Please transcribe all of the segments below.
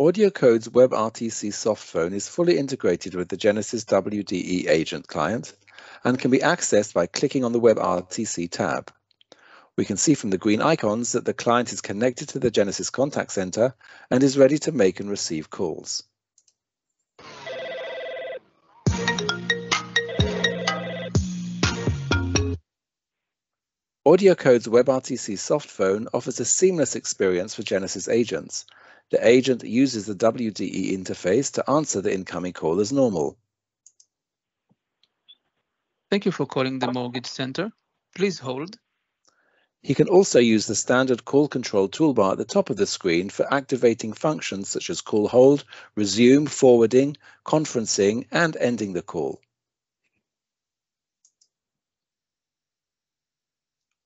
AudioCodes WebRTC softphone is fully integrated with the Genesys WDE agent client and can be accessed by clicking on the WebRTC tab. We can see from the green icons that the client is connected to the Genesys contact center and is ready to make and receive calls. AudioCodes WebRTC softphone offers a seamless experience for Genesys agents. The agent uses the WDE interface to answer the incoming call as normal. Thank you for calling the Mortgage Center. Please hold. He can also use the standard call control toolbar at the top of the screen for activating functions such as call hold, resume, forwarding, conferencing, and ending the call.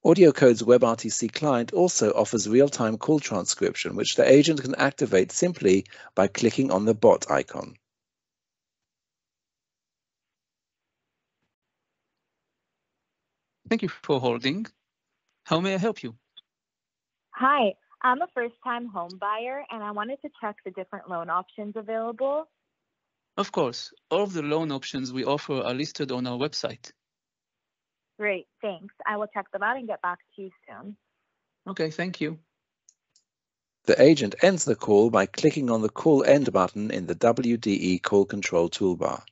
AudioCodes WebRTC client also offers real-time call transcription, which the agent can activate simply by clicking on the bot icon. Thank you for holding. How may I help you? Hi, I'm a first-time home buyer and I wanted to check the different loan options available. Of course, all of the loan options we offer are listed on our website. Great, thanks. I will check them out and get back to you soon. Okay, thank you. The agent ends the call by clicking on the Call End button in the WDE Call Control toolbar.